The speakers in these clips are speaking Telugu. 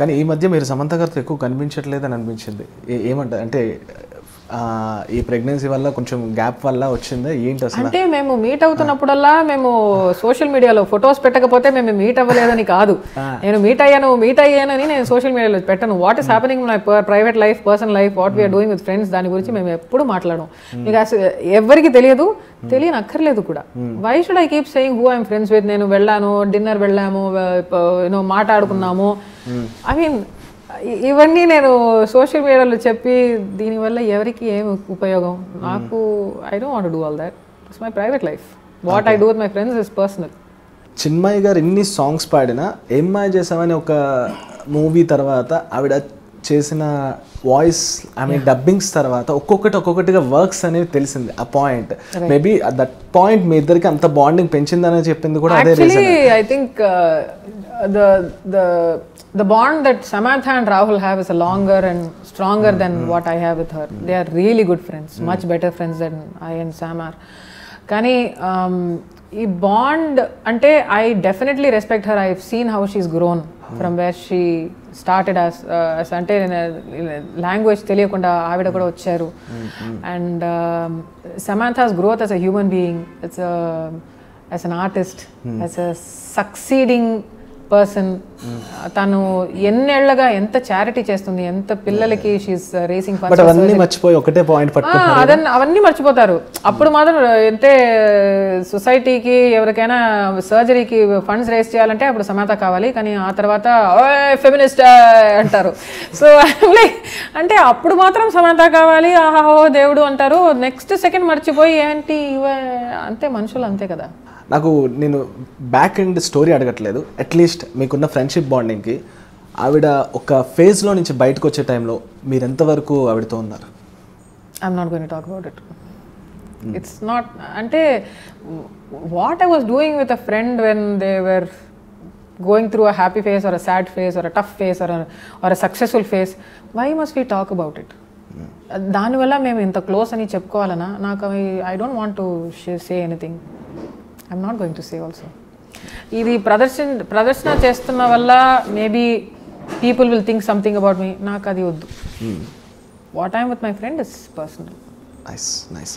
కానీ ఈ మధ్య మీరు సమంత గారితో ఎక్కువ కనిపించట్లేదని అనిపించింది. ఏమంట ఏమంటారు అంటే ఈ ప్రెగ్నెన్సీ వల్ల కొంచెం గ్యాప్ వల్ల వచ్చిందా? ఏంటి అసలు? అంటే మేము మీట్ అవుతున్నప్పుడల్లా మేము సోషల్ మీడియాలో ఫొటోస్ పెట్టకపోతే మేము మీట్ అవ్వలేదని కాదు. నేను మీట్ అయ్యాను మీట్ అయ్యానని నేను సోషల్ మీడియాలో పెట్టను. What is happening my private life personal life what we are doing with friends దాని గురించి మేము ఎప్పుడు మాట్లాడము. మీకు అసలు ఎవరికి తెలియదు? తెలియని అక్కర్లేదు కూడా. Why should I keep saying who I'm friends with నేను వెళ్ళాను డిన్నర్ వెళ్ళాము యూనో మాట్లాడుకున్నాము. ఐ మీన్ ఇవన్నీ నేను సోషల్ మీడియాలో చెప్పి దీనివల్ల ఎవరికి ఏం ఉపయోగం? నాకు I don't want do all that it's my private life what I do with my friends is personal Chinmayi garu ఎన్ని సాంగ్స్ పాడినా మాయ చేసామని ఒక మూవీ తర్వాత ఆవిడ చేసిన వాయిస్ ఐ మీన్ డబ్బింగ్స్ తర్వాత ఒక్కొక్కటి ఒక్కొక్కటిగా వర్క్స్ అనేవి తెలిసింది. ఆ పాయింట్ మేబీ దట్ పాయింట్ మీ ఇద్దరికి అంత బాండింగ్ పెంచిందని చెప్పింది కూడా అదే Actually, I think uh, the bond that Samantha and Rahul have is a longer and stronger than what I have with her. They are really good friends, much better friends than I and Sam are. కానీ um, ఈ బాండ్ అంటే I definitely respect her I seen how she's grown from where she started as అంటే లాంగ్వేజ్ తెలియకుండా ఆవిడ కూడా వచ్చారు and Samantha's growth as a human being it's as an artist as a succeeding person తను ఎన్నేళ్ళగా ఎంత చారిటీ చేస్తుంది ఎంత పిల్లలకి షీస్ రేసింగ్ బట్ అవన్నీ మర్చిపోయి ఒకటే పాయింట్ అదన్నీ అవన్నీ మర్చిపోతారు. అప్పుడు మాత్రం అంటే సొసైటీకి ఎవరికైనా సర్జరీకి ఫండ్స్ రేస్ చేయాలంటే అప్పుడు సమాత కావాలి. కానీ ఆ తర్వాత ఫెమినిస్ట్ అంటారు. సో అంటే అప్పుడు మాత్రం సమాత కావాలి. ఆహాహో దేవుడు అంటారు. నెక్స్ట్ సెకండ్ మర్చిపోయి ఏంటి ఇవ అంతే మనుషులు అంతే కదా. నాకు నేను బ్యాక్ ఎండ్ స్టోరీ అడగట్లేదు. అట్లీస్ట్ మీకున్న ఫ్రెండ్షిప్ బాండింగ్కి ఆవిడ ఒక ఫేజ్లో నుంచి బయటకు వచ్చే టైంలో మీరు ఎంతవరకు ఆవిడతో ఉన్నారు? I'm not talk about it it's not అంటే what I was doing with a friend when they were going through a happy phase or a sad phase or a tough phase or or a successful phase why must we talk about it దానివల్ల మేము ఇంత క్లోజ్ అని చెప్పుకోవాలనా? నాకు అవి I don't want to say anything I'm not going to say also ఇది ప్రదర్శన ప్రదర్శన చేస్తున్న వల్ల maybe people will think something about me నాకు అది వద్దు. What I'm with my friend is personal nice nice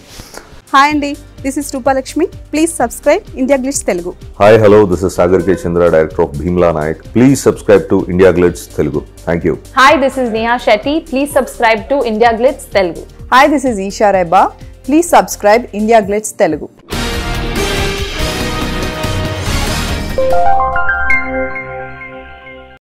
hi అండి this is Roopalakshmi please subscribe India Glitz Telugu hi hello this is Sagar K Chandra director of Bheemla Nayak please subscribe to India Glitz Telugu thank you Hi, this is Neha Shetty. Please subscribe to India Glitz Telugu. Hi this is Eesha Rebba please subscribe India Glitz Telugu